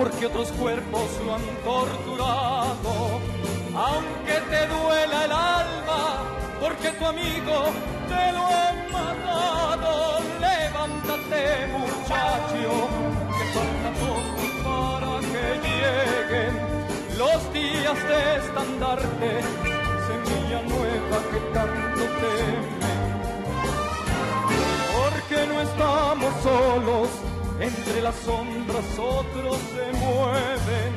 porque otros cuerpos lo han torturado. Aunque te duela el alma, porque tu amigo te lo ha matado. Levántate, muchacho, que falta poco para que lleguen los días de estandarte, semilla nueva que tanto temen. Porque no estamos solos, entre las sombras otros se mueven.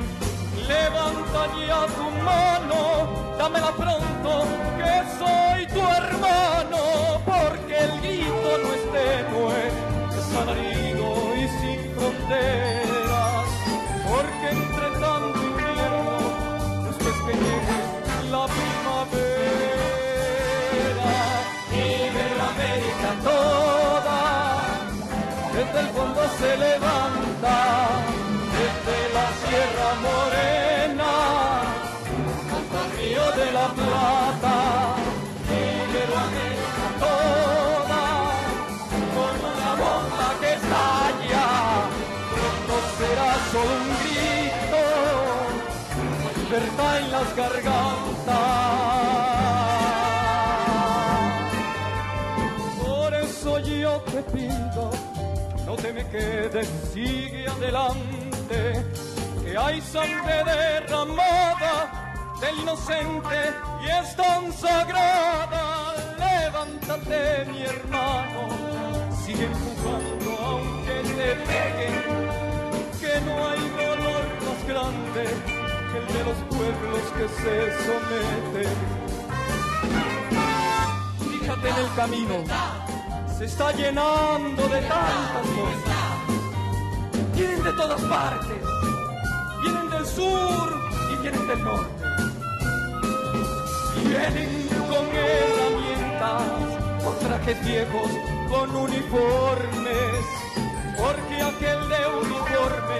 Levanta ya tu mano, dámela pronto, que soy tu hermano, porque el grito no es tenue, es alarido y sin fronteras, porque entre tanto invierno, después que llegue la primavera, Iberoamérica toda, desde el se levanta, desde la Sierra Morena, hasta el río de la Plata, Iberoamérica toda, con una bomba que estalla, no será solo un grito, libertad en las gargantas. Por eso yo te pido, no te me quedes, sigue adelante, que hay sangre derramada del inocente y es tan sagrada. Levántate, mi hermano, sigue empujando aunque te peguen, que no hay dolor más grande que el de los pueblos que se someten. Fíjate en el camino, está llenando de tantas cosas. Vienen de todas partes, vienen del sur y vienen del norte. Vienen con herramientas, con trajes viejos, con uniformes, porque aquel de uniforme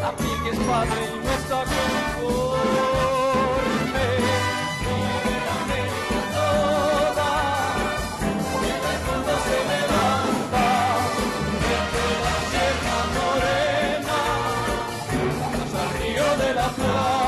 también es padre y no está conforme. across.